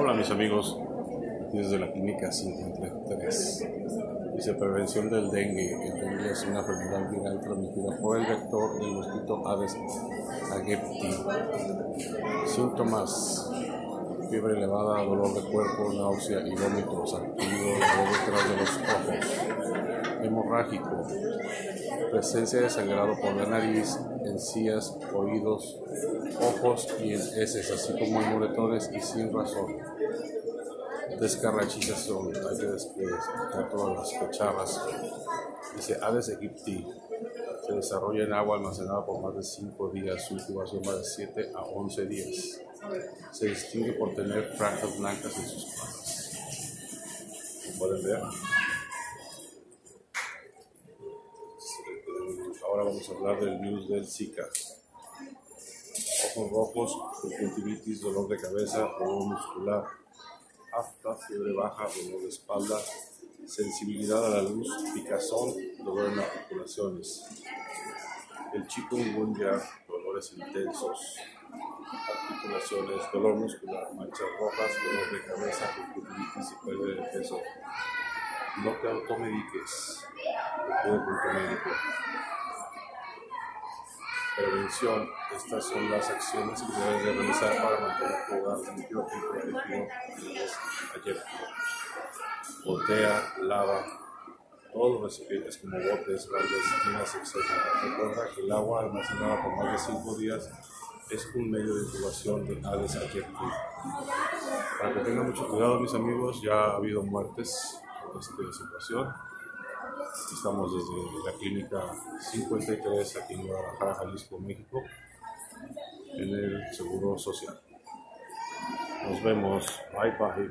Hola mis amigos, desde la clínica 53. Dice prevención del dengue. El dengue es una enfermedad viral transmitida por el vector del mosquito Aedes aegypti. Síntomas: fiebre elevada, dolor de cuerpo, náusea y vómitos, activo detrás de los ojos, hemorrágico, presencia de sangrado por la nariz, encías, oídos, ojos y en heces, así como en moretones y sin razón. Descarrachización, hay que descartar todas las cacharras. Dice Aedes aegypti. Se desarrolla en agua almacenada por más de 5 días, su incubación va de 7 a 11 días. Se distingue por tener franjas blancas en sus patas. ¿Pueden ver? Vamos a hablar del virus del Zika. Ojos rojos, conjuntivitis, dolor de cabeza, dolor muscular, afta, fiebre baja, dolor de espalda, sensibilidad a la luz, picazón, dolor en articulaciones. El chikungunya, dolores intensos, articulaciones, dolor muscular, manchas rojas, dolor de cabeza, conjuntivitis y pérdida de peso. No te automediques. Acude con tu médico. Prevención. Estas son las acciones que debes de realizar para mantener tu hogar limpio y protegido ayer. Voltea, lava todos los recipientes como botes, baldes, tinas, etc. Recuerda que el agua almacenada por más de 5 días es un medio de incubación de Aedes aegypti. Para que tengan mucho cuidado, mis amigos, ya ha habido muertes en esta situación. Estamos desde la clínica 53 aquí en Guadalajara, Jalisco, México, en el Seguro Social. Nos vemos. Bye bye.